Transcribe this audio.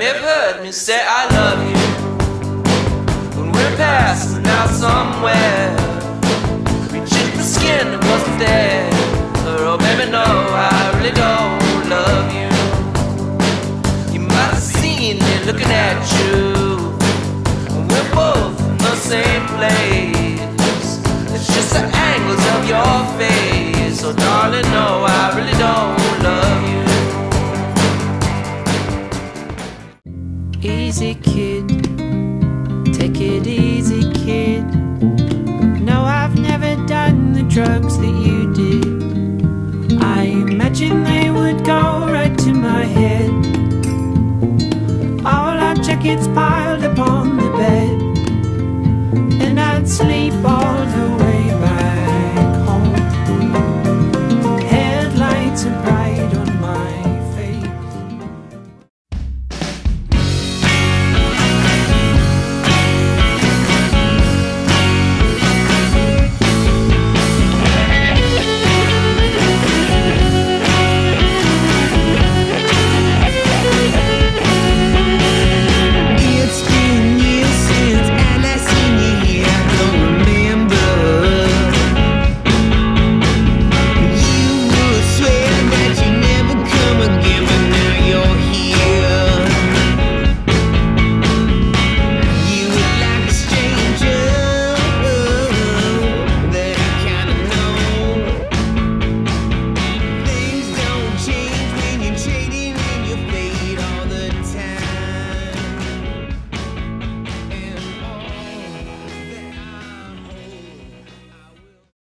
may have heard me say I love you when we're passing out somewhere. Reaching the skin that wasn't there. Oh, baby, no, I really don't love you. You might have seen me looking at you. when We're both in the same place. It's just the angles of your face. So, oh, darling, no, I. Easy, kid. Take it easy, kid. No, I've never done the drugs that you did. I imagine they would go right to my head. All our jackets piled